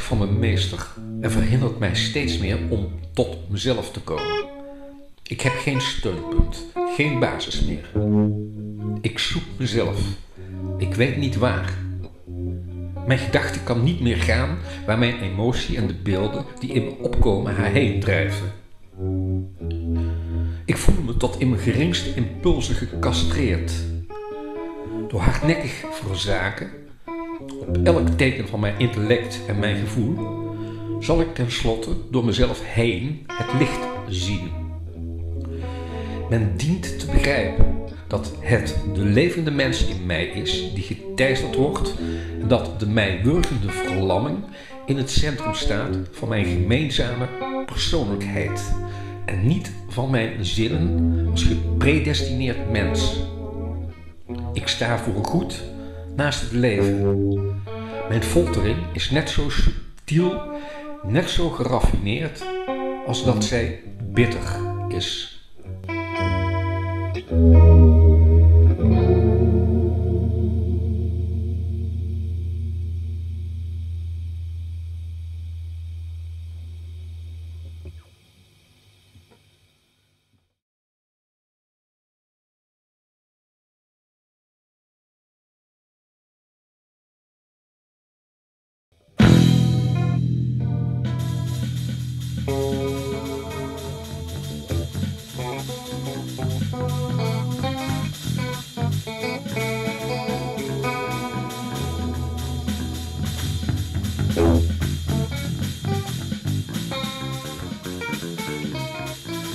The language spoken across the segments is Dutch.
van me meester en verhindert mij steeds meer om tot mezelf te komen. Ik heb geen steunpunt, geen basis meer. Ik zoek mezelf. Ik weet niet waar. Mijn gedachte kan niet meer gaan waar mijn emotie en de beelden die in me opkomen haar heen drijven. Ik voel me tot in mijn geringste impulsen gecastreerd. Door hardnekkig verzaken, op elk teken van mijn intellect en mijn gevoel, zal ik tenslotte door mezelf heen het licht zien. Men dient te begrijpen dat het de levende mens in mij is die geteisterd wordt en dat de mij wurgende verlamming in het centrum staat van mijn gemeenzame persoonlijkheid en niet van mijn zinnen als gepredestineerd mens. Ik sta voor goed naast het leven. Mijn foltering is net zo subtiel, net zo geraffineerd als dat zij bitter is.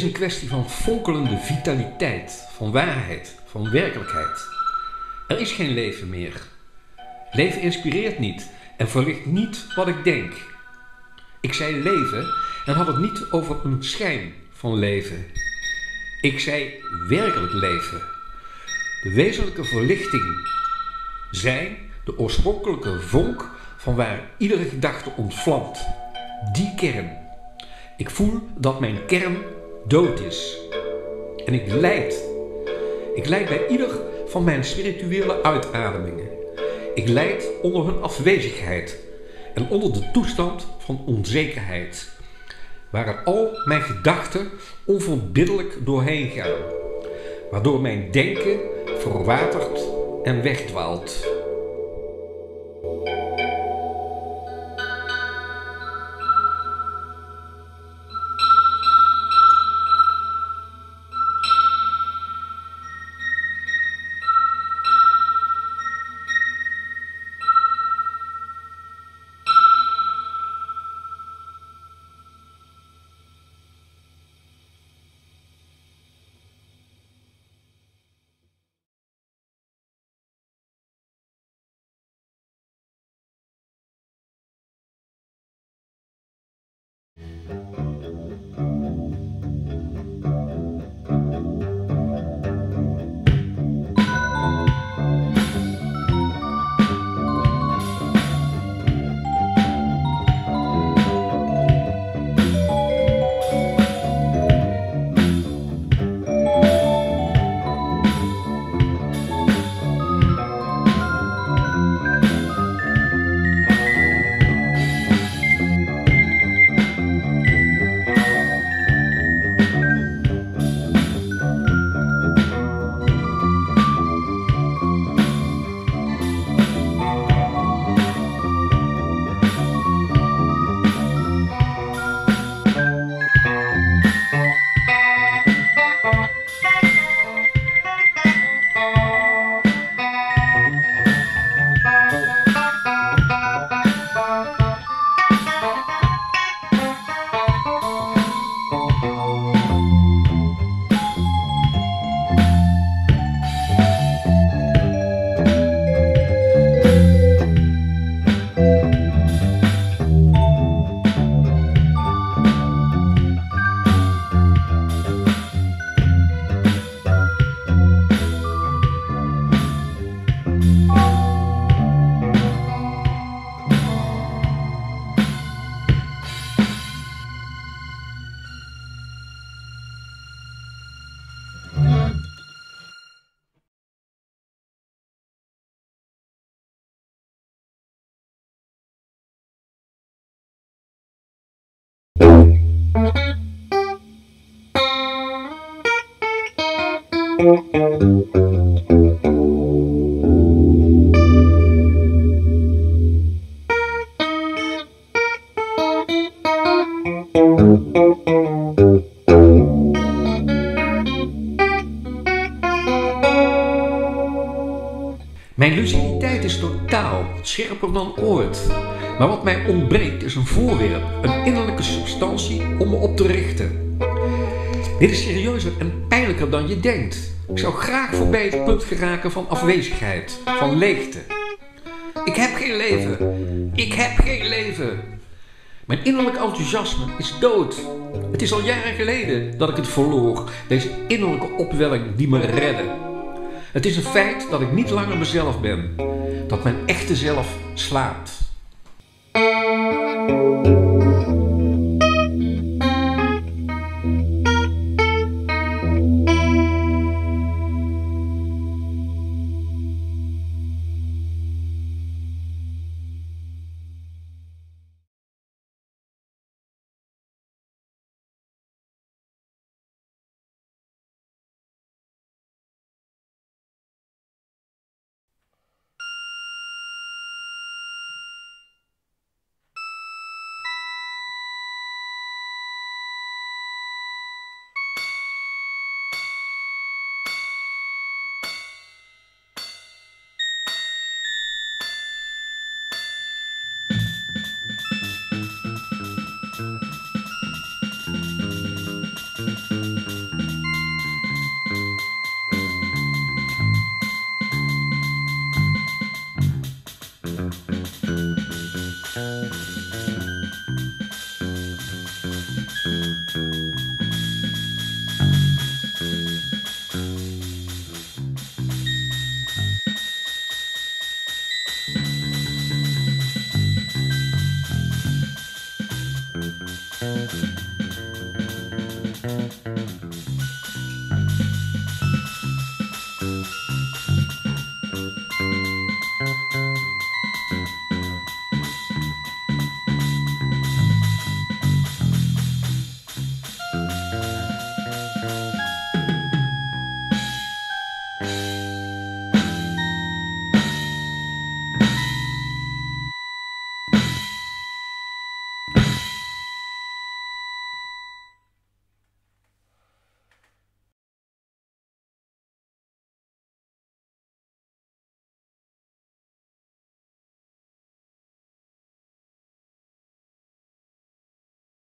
is een kwestie van fonkelende vitaliteit, van waarheid, van werkelijkheid. Er is geen leven meer. Leven inspireert niet en verlicht niet wat ik denk. Ik zei leven en had het niet over een schijn van leven. Ik zei werkelijk leven. De wezenlijke verlichting zijn de oorspronkelijke vonk van waar iedere gedachte ontvlamt. Die kern. Ik voel dat mijn kern dood is. En ik lijd. Ik lijd bij ieder van mijn spirituele uitademingen. Ik lijd onder hun afwezigheid en onder de toestand van onzekerheid, waar al mijn gedachten onverbiddelijk doorheen gaan, waardoor mijn denken verwatert en wegdwaalt. Mijn luciditeit is totaal, scherper dan ooit. Maar wat mij ontbreekt is een voorwerp, een innerlijke substantie om me op te richten. Dit is serieuzer en pijnlijker dan je denkt. Ik zou graag voorbij het punt geraken van afwezigheid, van leegte. Ik heb geen leven. Ik heb geen leven. Mijn innerlijk enthousiasme is dood. Het is al jaren geleden dat ik het verloor, deze innerlijke opwelling die me redde. Het is een feit dat ik niet langer mezelf ben, dat mijn echte zelf slaapt.